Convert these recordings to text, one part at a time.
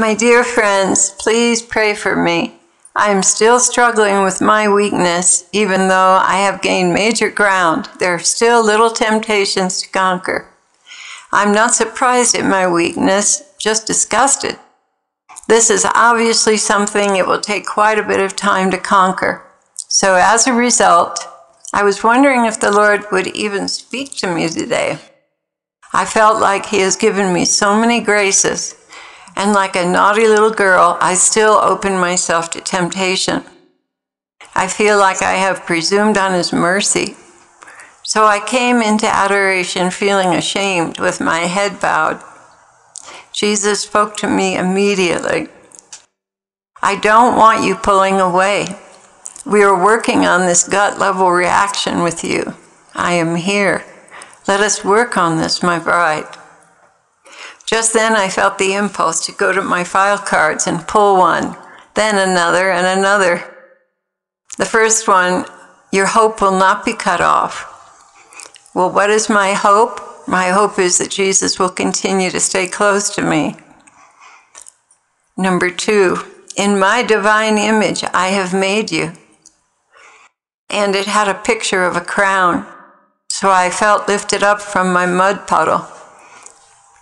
My dear friends, please pray for me. I am still struggling with my weakness, even though I have gained major ground. There are still little temptations to conquer. I'm not surprised at my weakness, just disgusted. This is obviously something it will take quite a bit of time to conquer. So, as a result, I was wondering if the Lord would even speak to me today. I felt like He has given me so many graces, and like a naughty little girl, I still open myself to temptation. I feel like I have presumed on His mercy. So I came into adoration feeling ashamed with my head bowed. Jesus spoke to me immediately. I don't want you pulling away. We are working on this gut level reaction with you. I am here. Let us work on this, my bride. Just then I felt the impulse to go to my file cards and pull one, then another and another. The first one, your hope will not be cut off. Well, what is my hope? My hope is that Jesus will continue to stay close to me. Number two, in my divine image, I have made you. And it had a picture of a crown. So I felt lifted up from my mud puddle.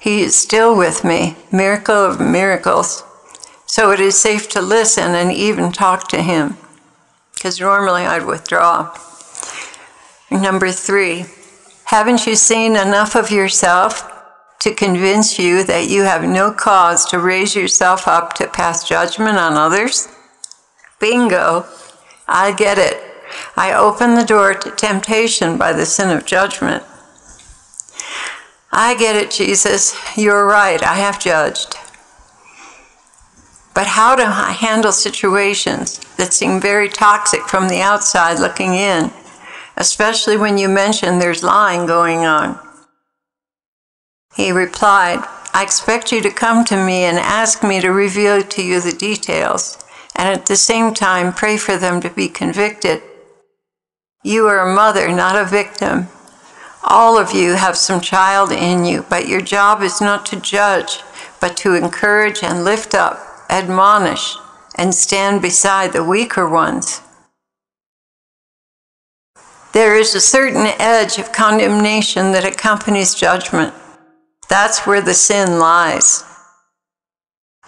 He is still with me, miracle of miracles. So it is safe to listen and even talk to him, because normally I'd withdraw. Number three, haven't you seen enough of yourself to convince you that you have no cause to raise yourself up to pass judgment on others? Bingo, I get it. I open the door to temptation by the sin of judgment. I get it, Jesus. You're right. I have judged. But how to handle situations that seem very toxic from the outside looking in, especially when you mention there's lying going on? He replied, I expect you to come to me and ask me to reveal to you the details, and at the same time pray for them to be convicted. You are a mother, not a victim. All of you have some child in you, but your job is not to judge, but to encourage and lift up, admonish, and stand beside the weaker ones. There is a certain edge of condemnation that accompanies judgment. That's where the sin lies.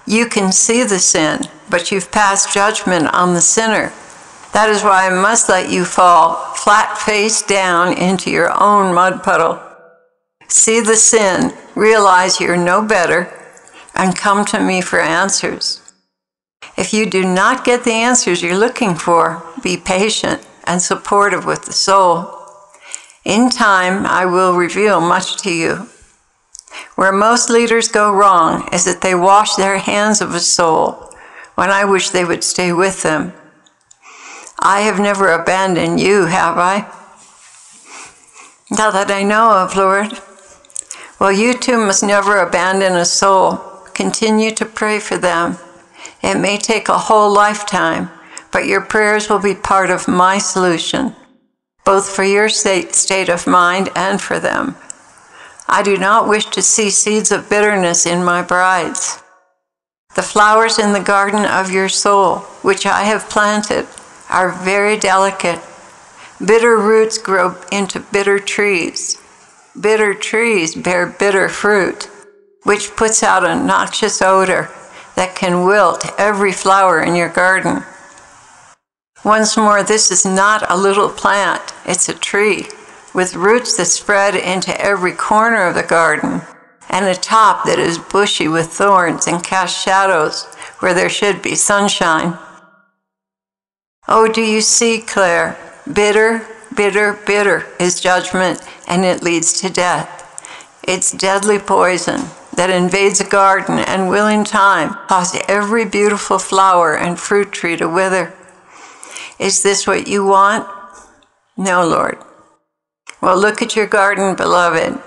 You can see the sin, but you've passed judgment on the sinner. That is why I must let you fall flat face down into your own mud puddle. See the sin, realize you're no better, and come to me for answers. If you do not get the answers you're looking for, be patient and supportive with the soul. In time, I will reveal much to you. Where most leaders go wrong is that they wash their hands of a soul when I wish they would stay with them I have never abandoned you, have I? Not that I know of, Lord. Well, you too must never abandon a soul. Continue to pray for them. It may take a whole lifetime, but your prayers will be part of my solution, both for your state, state of mind and for them. I do not wish to see seeds of bitterness in my brides. The flowers in the garden of your soul, which I have planted, are very delicate. Bitter roots grow into bitter trees. Bitter trees bear bitter fruit, which puts out a noxious odor that can wilt every flower in your garden. Once more, this is not a little plant, it's a tree with roots that spread into every corner of the garden and a top that is bushy with thorns and casts shadows where there should be sunshine. Oh, do you see, Claire? Bitter, bitter, bitter is judgment, and it leads to death. It's deadly poison that invades a garden and will in time cause every beautiful flower and fruit tree to wither. Is this what you want? No, Lord. Well, look at your garden, beloved.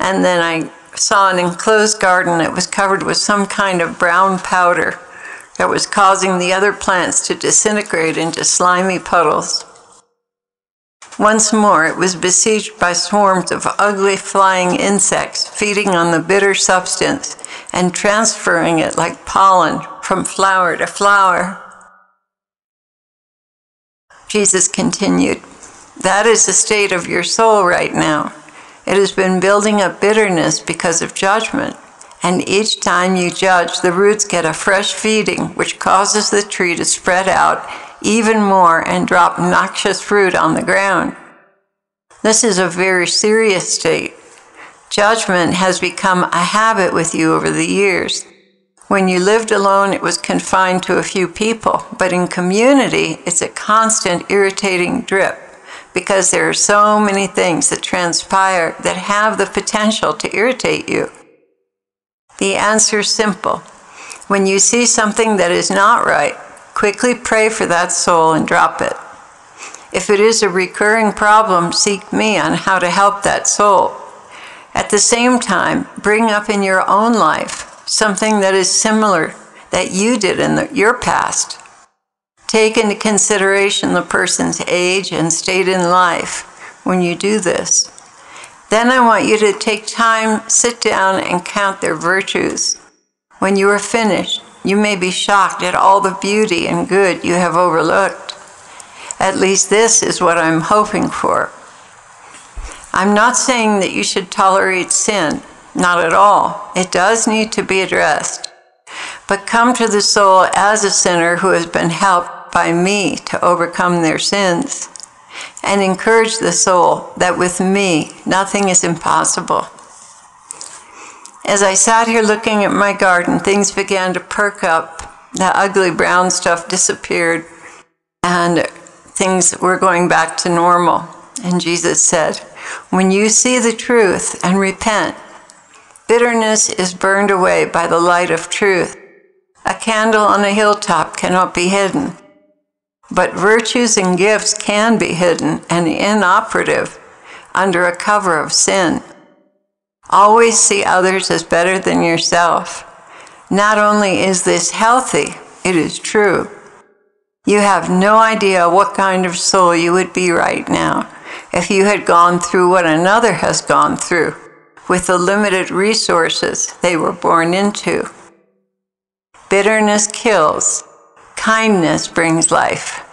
And then I saw an enclosed garden that was covered with some kind of brown powder that was causing the other plants to disintegrate into slimy puddles. Once more, it was besieged by swarms of ugly flying insects feeding on the bitter substance and transferring it like pollen from flower to flower. Jesus continued, That is the state of your soul right now. It has been building up bitterness because of judgment. And each time you judge, the roots get a fresh feeding, which causes the tree to spread out even more and drop noxious fruit on the ground. This is a very serious state. Judgment has become a habit with you over the years. When you lived alone, it was confined to a few people, but in community, it's a constant irritating drip because there are so many things that transpire that have the potential to irritate you. The answer is simple. When you see something that is not right, quickly pray for that soul and drop it. If it is a recurring problem, seek me on how to help that soul. At the same time, bring up in your own life something that is similar that you did in the, your past. Take into consideration the person's age and state in life when you do this. Then I want you to take time, sit down, and count their virtues. When you are finished, you may be shocked at all the beauty and good you have overlooked. At least this is what I'm hoping for. I'm not saying that you should tolerate sin, not at all. It does need to be addressed. But come to the soul as a sinner who has been helped by me to overcome their sins, and encourage the soul that with me nothing is impossible. As I sat here looking at my garden, things began to perk up. The ugly brown stuff disappeared, and things were going back to normal. And Jesus said, When you see the truth and repent, Bitterness is burned away by the light of truth. A candle on a hilltop cannot be hidden. But virtues and gifts can be hidden and inoperative under a cover of sin. Always see others as better than yourself. Not only is this healthy, it is true. You have no idea what kind of soul you would be right now if you had gone through what another has gone through with the limited resources they were born into. Bitterness kills, kindness brings life.